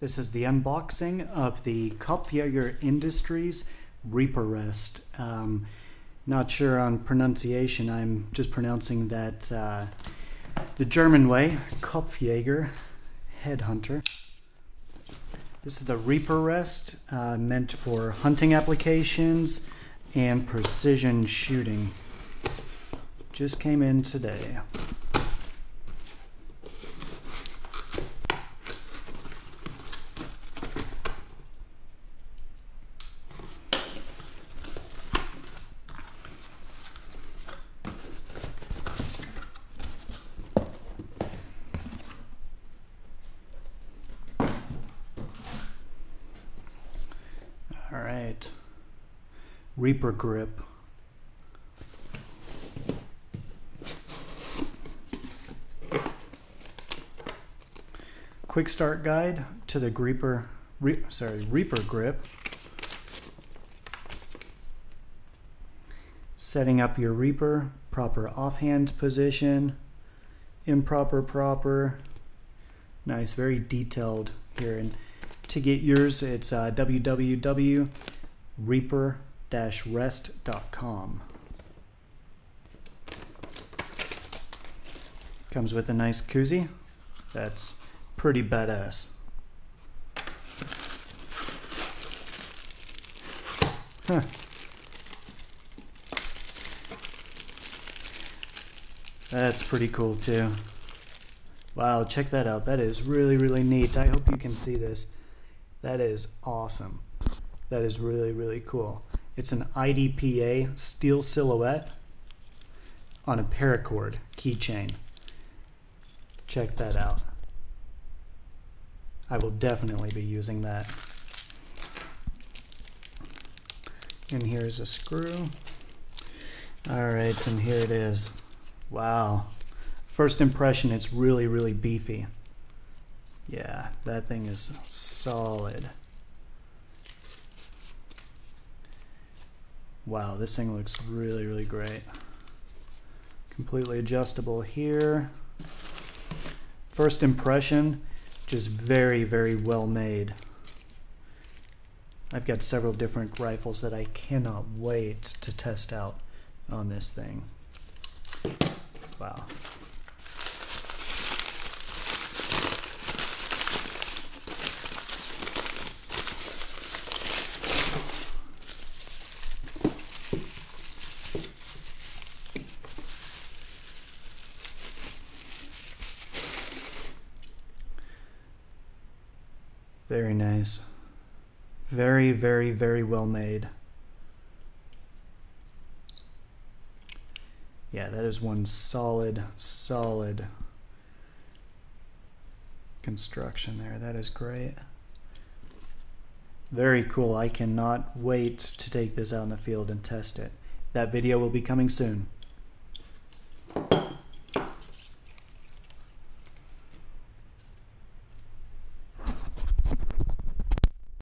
This is the unboxing of the Kopfjager Industries Reaper Rest. Um, not sure on pronunciation, I'm just pronouncing that uh, the German way, Kopfjager, headhunter. This is the Reaper Rest, uh, meant for hunting applications and precision shooting. Just came in today. All right. Reaper grip. Quick start guide to the Reaper, Re, sorry, Reaper grip. Setting up your Reaper, proper offhand position, improper proper. Nice, very detailed here. And to get yours, it's uh, www.reaper-rest.com. Comes with a nice koozie. That's pretty badass. Huh. That's pretty cool too. Wow, check that out. That is really, really neat. I hope you can see this. That is awesome. That is really, really cool. It's an IDPA steel silhouette on a paracord keychain. Check that out. I will definitely be using that. And here's a screw. Alright, and here it is. Wow. First impression, it's really, really beefy. Yeah, that thing is solid. Wow, this thing looks really, really great. Completely adjustable here. First impression, just very, very well made. I've got several different rifles that I cannot wait to test out on this thing. Wow. Very nice. Very, very, very well made. Yeah, that is one solid, solid construction there. That is great. Very cool. I cannot wait to take this out in the field and test it. That video will be coming soon.